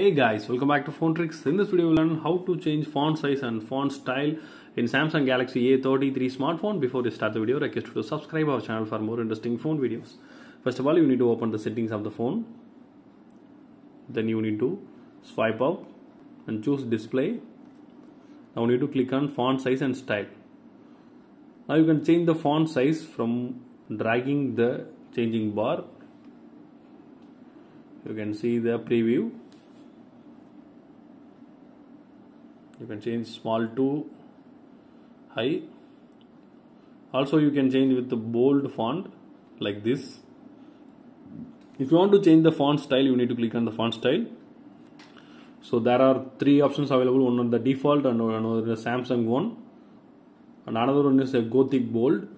Hey guys, welcome back to Phone Trickz. In this video, we'll learn how to change font size and font style in Samsung Galaxy A33 smartphone. Before we start the video, request you to subscribe our channel for more interesting phone videos. First of all, you need to open the settings of the phone. Then you need to swipe up and choose display. Now you need to click on font size and style. Now you can change the font size from dragging the changing bar. You can see the preview you can change small to high. Also you can change with the bold font like this. If you want to change the font style you need to click on the font style. So there are three options available. One on the default and another is samsung one. And another one is a gothic bold.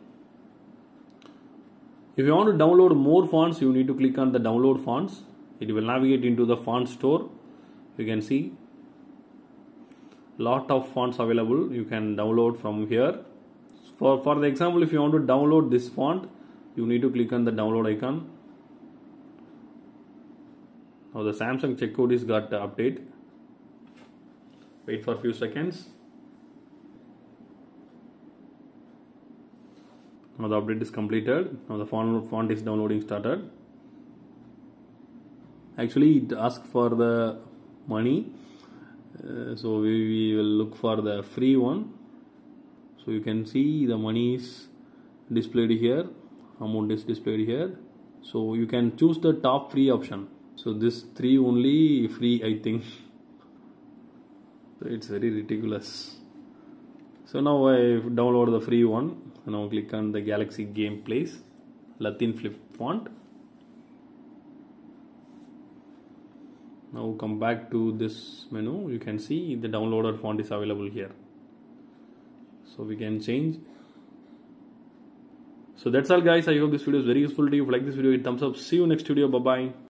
If you want to download more fonts you need to click on the download fonts. It will navigate into the font store. You can see lot of fonts available you can download from here. For for the example if you want to download this font you need to click on the download icon. Now the samsung Checkout is got update. Wait for a few seconds. Now the update is completed. Now the font, font is downloading started. Actually it asks for the money uh, so we, we will look for the free one. So you can see the money is displayed here amount is displayed here. So you can choose the top free option. So this three only free I think. So it's very ridiculous. So now I download the free one. Now click on the Galaxy Game Place Latin flip font now come back to this menu. You can see the downloader font is available here. So we can change. So that's all guys. I hope this video is very useful to you. If you like this video hit thumbs up. See you next video. Bye bye